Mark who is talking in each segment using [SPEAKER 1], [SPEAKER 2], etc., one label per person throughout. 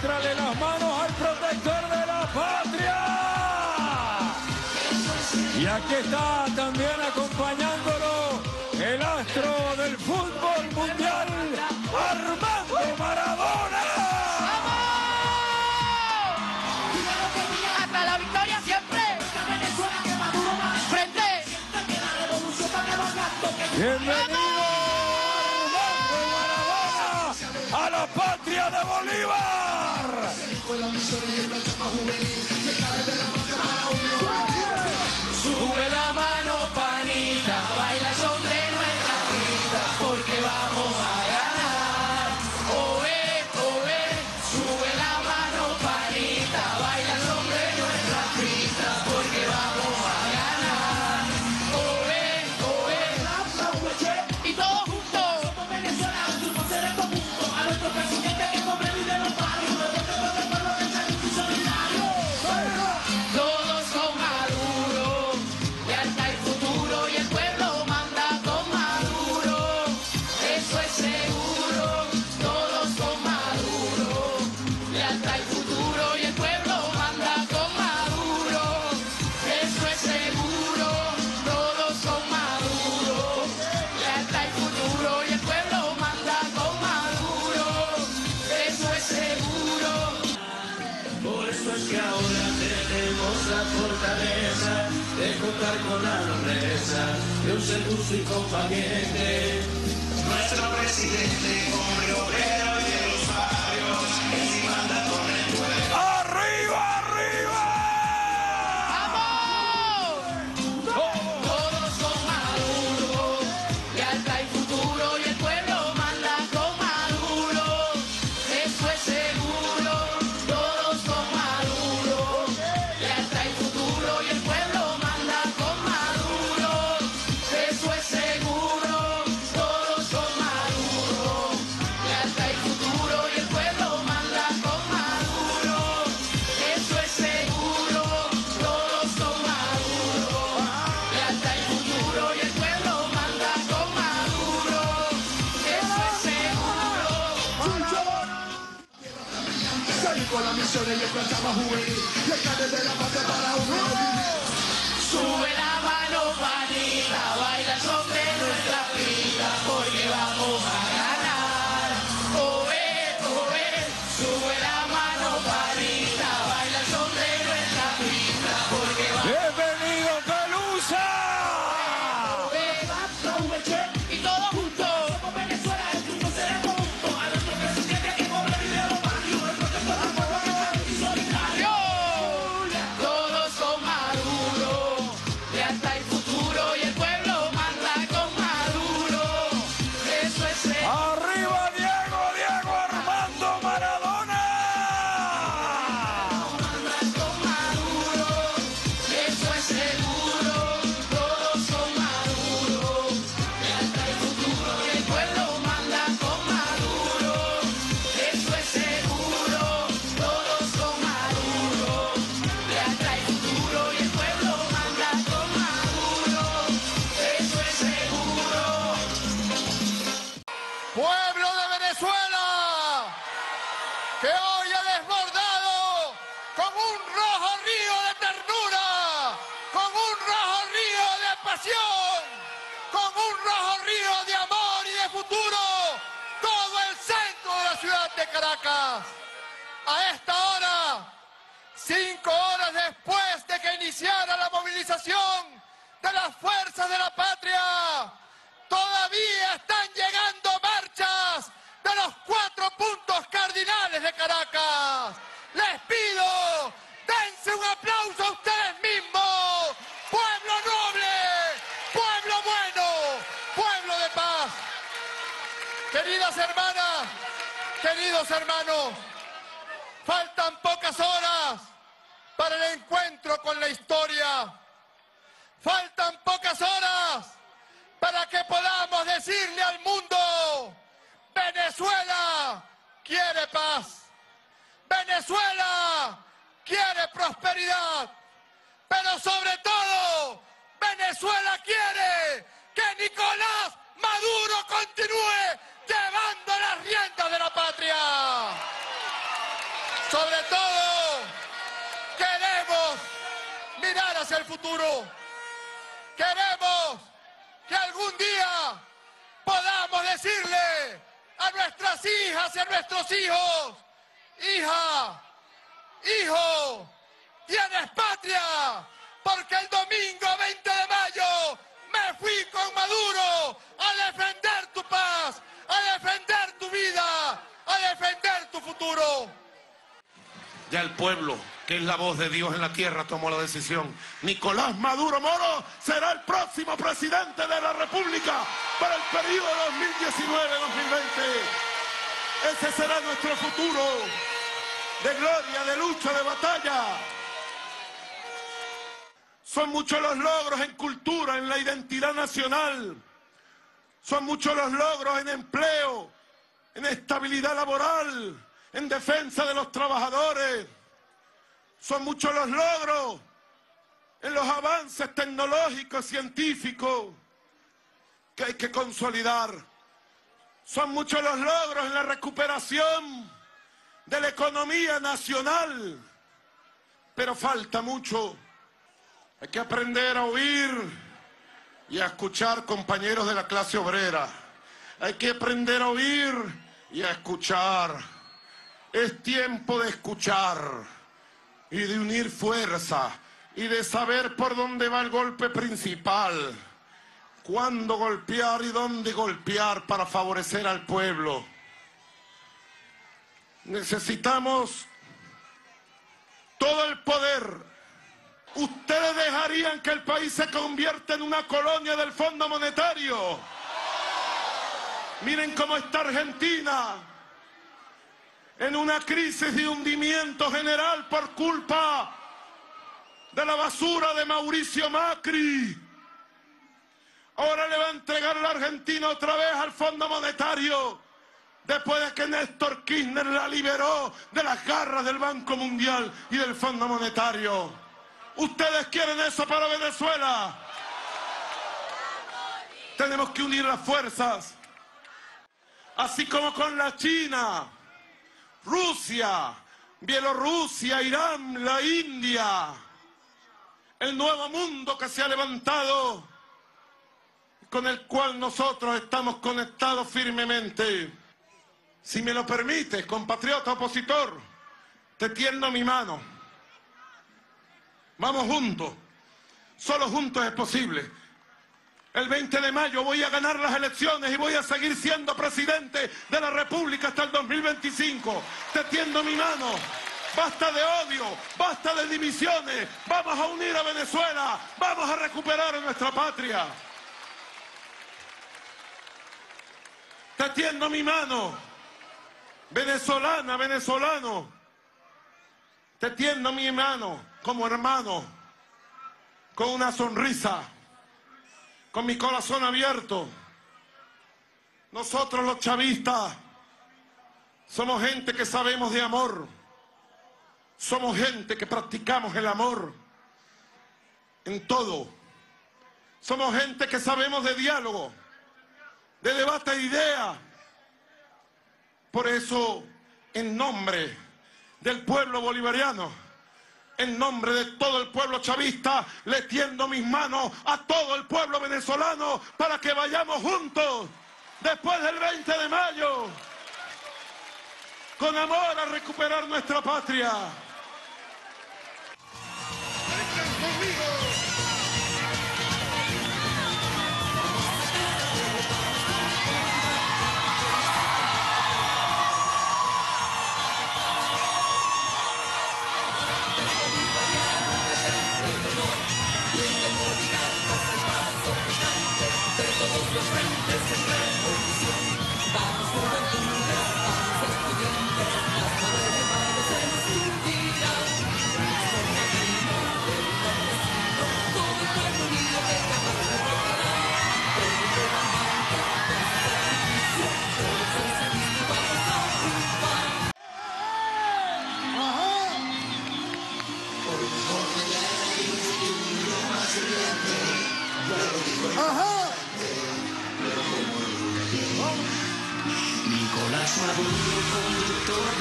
[SPEAKER 1] Muéstrale las manos al protector de la patria. Y aquí está también
[SPEAKER 2] acompañando. when I'm showing you that's my who. con
[SPEAKER 3] la nobleza de un seducto y compañero. Nuestro presidente, hombre con
[SPEAKER 4] la las misiones yo cantaba juvenil. Le carne de la patria para un nuevo vivir.
[SPEAKER 2] Sube la mano, panita, baila sobre A
[SPEAKER 4] esta hora, cinco horas después de que iniciara la movilización de las fuerzas de la Queridos hermanos, faltan pocas horas para el encuentro con la historia. Faltan pocas horas para que podamos decirle al mundo, Venezuela quiere paz, Venezuela quiere prosperidad, Queremos que algún día podamos decirle a nuestras hijas y a nuestros hijos, hija, hijo, tienes patria, porque el domingo 20 de mayo me fui con Maduro a defender tu paz, a defender tu vida, a defender tu futuro.
[SPEAKER 5] Ya el pueblo, que es la voz de Dios en la tierra, tomó la decisión. Nicolás Maduro Moro será el próximo presidente de la República para el periodo 2019-2020. Ese será nuestro futuro de gloria, de lucha, de batalla. Son muchos los logros en cultura, en la identidad nacional. Son muchos los logros en empleo, en estabilidad laboral, en defensa de los trabajadores. Son muchos los logros en los avances tecnológicos, científicos, que hay que consolidar. Son muchos los logros en la recuperación de la economía nacional, pero falta mucho. Hay que aprender a oír y a escuchar compañeros de la clase obrera. Hay que aprender a oír y a escuchar. Es tiempo de escuchar y de unir fuerza y de saber por dónde va el golpe principal, cuándo golpear y dónde golpear para favorecer al pueblo. Necesitamos todo el poder. ¿Ustedes dejarían que el país se convierta en una colonia del Fondo Monetario? Miren cómo está Argentina en una crisis de hundimiento general por culpa de la basura de Mauricio Macri. Ahora le va a entregar la Argentina otra vez al Fondo Monetario después de que Néstor Kirchner la liberó de las garras del Banco Mundial y del Fondo Monetario. ¿Ustedes quieren eso para Venezuela? Tenemos que unir las fuerzas, así como con la China, Rusia, Bielorrusia, Irán, la India, el nuevo mundo que se ha levantado, con el cual nosotros estamos conectados firmemente. Si me lo permite, compatriota opositor, te tiendo mi mano. Vamos juntos. Solo juntos es posible. El 20 de mayo voy a ganar las elecciones y voy a seguir siendo presidente de la República hasta el 2025. Te tiendo mi mano. Basta de odio, basta de divisiones. Vamos a unir a Venezuela. Vamos a recuperar a nuestra patria. Te tiendo mi mano. Venezolana, venezolano. Te tiendo mi mano como hermano, con una sonrisa, con mi corazón abierto. Nosotros los chavistas somos gente que sabemos de amor. Somos gente que practicamos el amor en todo. Somos gente que sabemos de diálogo, de debate de ideas. Por eso, en nombre del pueblo bolivariano, en nombre de todo el pueblo chavista, le tiendo mis manos a todo el pueblo venezolano para que vayamos juntos después del 20 de mayo, con amor a recuperar nuestra patria.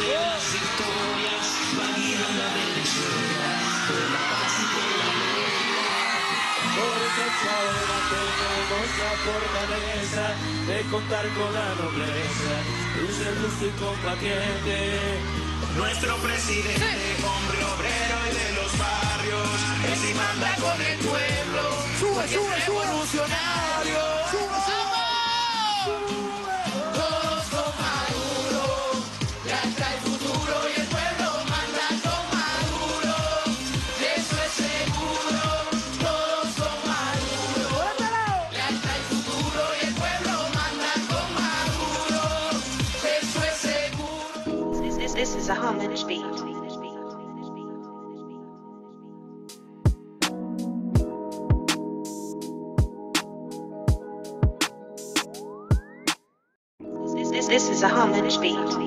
[SPEAKER 3] Las historias van guiando la por la paz y por la gloria. Por esta etapa tenemos la fortaleza, de contar con la nobleza, luce ser justo y combatiente. Nuestro presidente, hombre obrero y de los barrios, es y manda con el pueblo. su
[SPEAKER 2] sube, sube, funcionario.
[SPEAKER 6] This, is a homage beat. This is a homage beat.